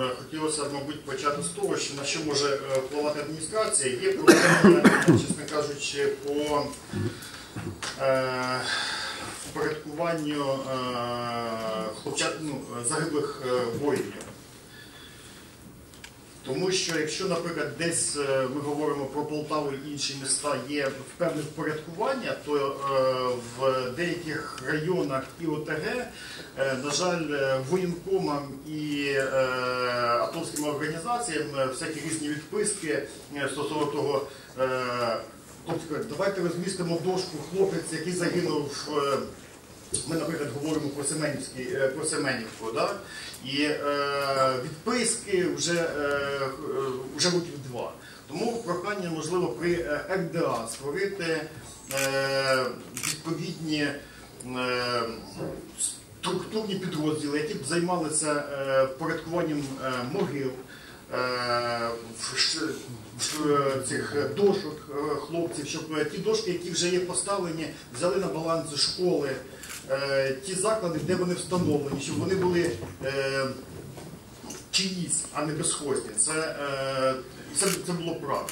м, хотілося, мабуть, почати з того, що на що може е, впливати адміністрація. Є проблеми, чесно кажучи, по е, е, хлопчат, ну, загиблих е, воїнів. Тому що якщо, наприклад, десь е, ми говоримо про Полтаву і інші міста є певне впорядкування, то е, в деяких районах і ОТГ, е, на жаль, е, воєнкомам і атомським організаціям е, всякі різні відписки е, стосовно того. Тобто, давайте розмістимо дошку хлопець, який загинув. ми, наприклад, говоримо про про Семенівку, да? і відписки вже, е, вже років два. Тому прохання, можливо, при РДА створити відповідні структурні підрозділи, які б займалися е, порядкуванням е, могил. е, цих дошок хлопців, щоб ті дошки, які вже є поставлені, взяли на баланс школи, ті заклади, де вони встановлені, щоб вони були чиїсь, а не безхозні. Це, це, це було правильно.